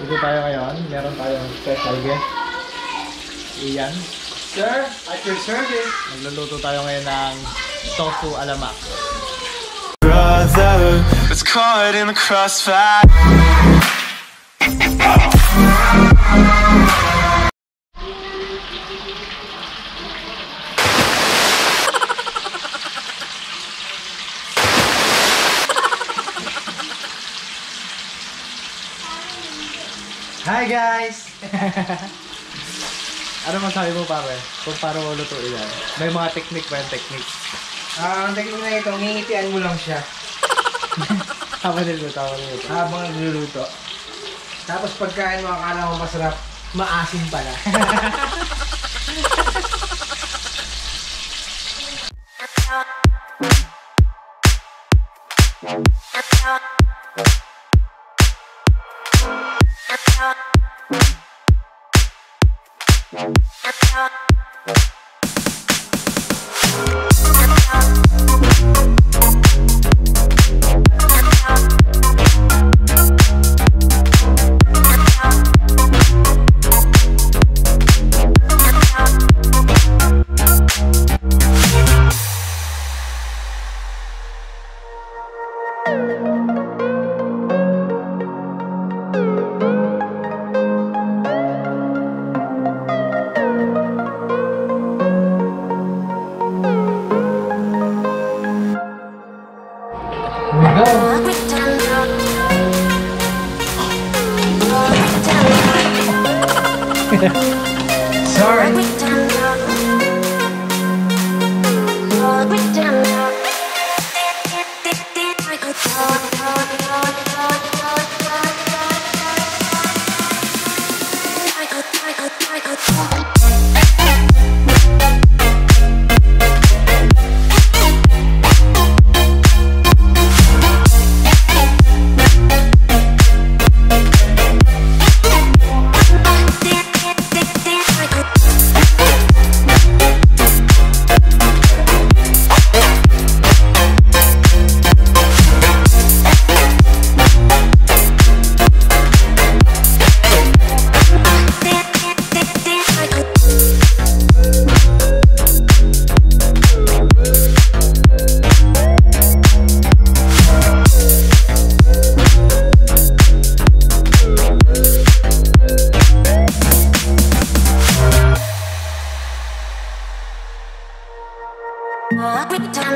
Dito tayo ngayon. Meron tayong special guest. Iyan. Sir, at your service. Nagluluto tayo ngayon ng tofu alamak. brother that's caught in the crossfire. Hi guys! Ano masabi mo pare? Kung paano mo lutuin yan? May mga technique ba yung technique? Ah, ang technique na ito, ngingitian mo lang siya Tama niluluto, tama niluluto. habang nagluluto. Tapos pagkain mo, akala mo masarap, maasim pala. Thank you. Sorry! Bring it down.